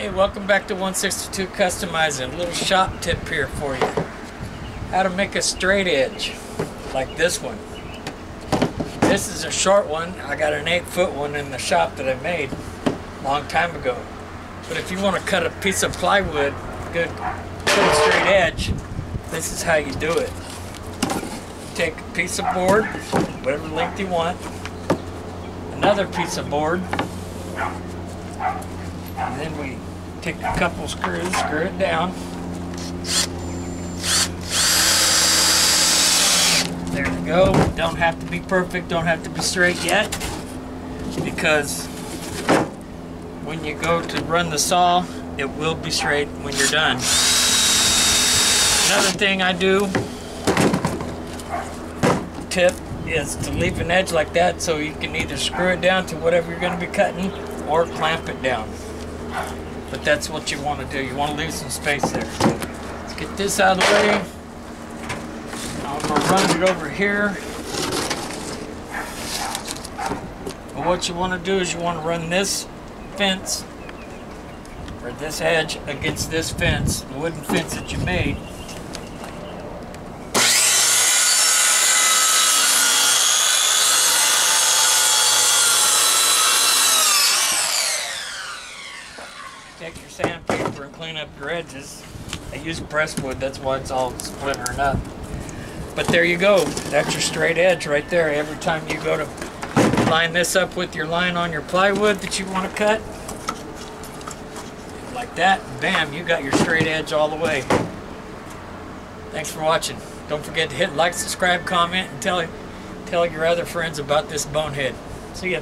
Hey, welcome back to 162 Customizing. A little shop tip here for you. How to make a straight edge, like this one. This is a short one. I got an 8 foot one in the shop that I made a long time ago. But if you want to cut a piece of plywood, good, good straight edge, this is how you do it. Take a piece of board, whatever length you want, another piece of board, and then we take a couple screws, screw it down. There we go. Don't have to be perfect, don't have to be straight yet. Because when you go to run the saw, it will be straight when you're done. Another thing I do, tip, is to leave an edge like that so you can either screw it down to whatever you're going to be cutting or clamp it down. But that's what you want to do. You want to leave some space there. Let's get this out of the way. I'm going to run it over here. What you want to do is you want to run this fence or this edge against this fence, the wooden fence that you made. Take your sandpaper and clean up your edges. I use presswood, that's why it's all splintering up. But there you go. That's your straight edge right there. Every time you go to line this up with your line on your plywood that you want to cut, like that, bam, you got your straight edge all the way. Thanks for watching. Don't forget to hit like, subscribe, comment, and tell, tell your other friends about this bonehead. See ya.